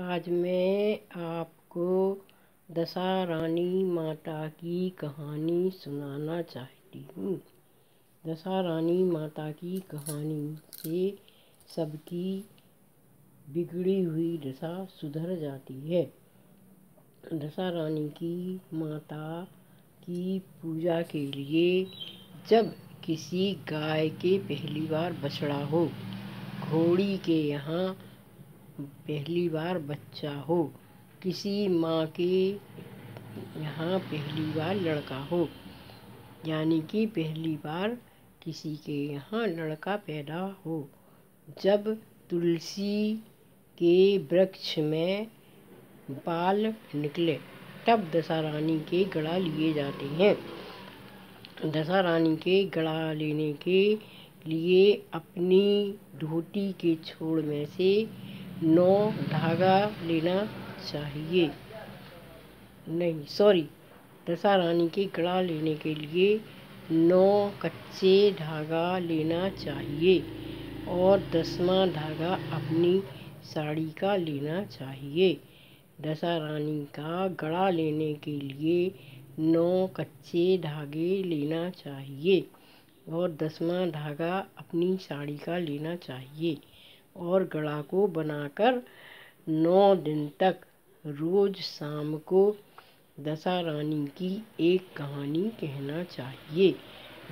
आज मैं आपको दशा रानी माता की कहानी सुनाना चाहती हूँ। दशा रानी माता की कहानी से सबकी बिगड़ी हुई दशा सुधर जाती है। दशा रानी की माता की पूजा के लिए जब किसी गाय के पहली बार बछड़ा हो, घोड़ी के यहाँ पहली बार बच्चा हो, किसी माँ के यहाँ पहली बार लड़का हो। यानी कि पहली बार किसी के यहाँ लड़का पैदा हो। जब तुलसी के वृक्ष में बाल निकले, तब दशा रानी के गड़ा लिए जाते हैं। दशा रानी के गड़ा लेने के लिए अपनी धोती के छोड़ में से नौ धागा लेना चाहिए। नहीं सॉरी दशा रानी के गड़ा लेने के लिए नौ कच्चे धागा लेना चाहिए और दसवां धागा अपनी साड़ी का लेना चाहिए। दशा रानी का गड़ा लेने के लिए नौ कच्चे धागे लेना चाहिए और दसवां धागा अपनी साड़ी का लेना चाहिए। और गड़ा को बनाकर नौ दिन तक रोज शाम को दशा रानी की एक कहानी कहना चाहिए।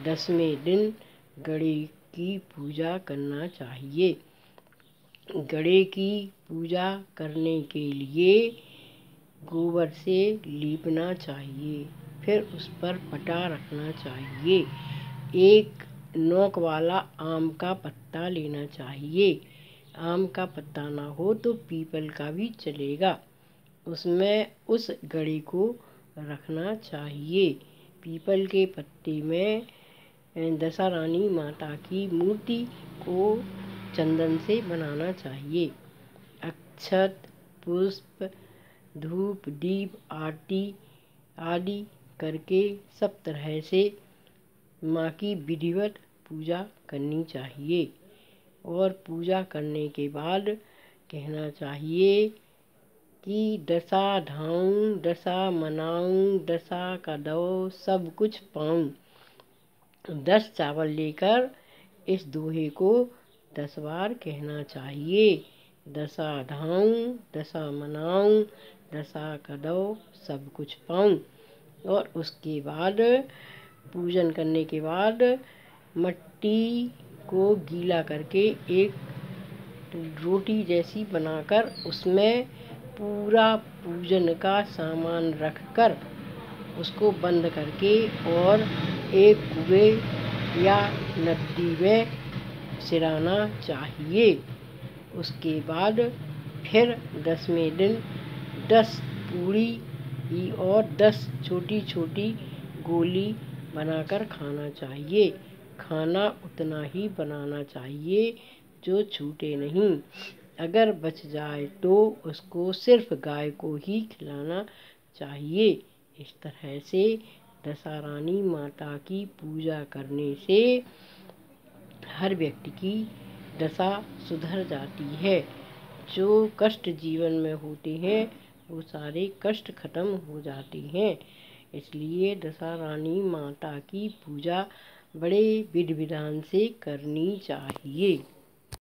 दसवें दिन गड़े की पूजा करना चाहिए। गड़े की पूजा करने के लिए गोबर से लीपना चाहिए, फिर उस पर पटा रखना चाहिए। एक नोक वाला आम का पत्ता लेना चाहिए। आम का पत्ता ना हो तो पीपल का भी चलेगा। उसमें उस गड़ी को रखना चाहिए। पीपल के पत्ते में दशा रानी माता की मूर्ति को चंदन से बनाना चाहिए। अक्षत, पुष्प, धूप, दीप, आरती, आदि करके सब तरह से माँ की विधिवत पूजा करनी चाहिए। और पूजा करने के बाद कहना चाहिए कि दशा ढाऊँ, दशा मनाऊँ, दशा का दो सब कुछ पाऊँ। दस चावल लेकर इस दोहे को दस बार कहना चाहिए। दशा ढाऊँ, दशा मनाऊँ, दशा का दो सब कुछ पाऊँ। और उसके बाद पूजन करने के बाद मट्टी को गीला करके एक रोटी जैसी बनाकर उसमें पूरा पूजन का सामान रखकर उसको बंद करके और एक कुएँ या नदी में सिराना चाहिए। उसके बाद फिर दसवें दिन दस पूड़ी और दस छोटी छोटी गोली बनाकर खाना चाहिए। खाना उतना ही बनाना चाहिए जो छूटे नहीं। अगर बच जाए तो उसको सिर्फ़ गाय को ही खिलाना चाहिए। इस तरह से दशा रानी माता की पूजा करने से हर व्यक्ति की दशा सुधर जाती है। जो कष्ट जीवन में होते हैं, वो सारे कष्ट खत्म हो जाते हैं। इसलिए दशा रानी माता की पूजा बड़े विधि विधान से करनी चाहिए।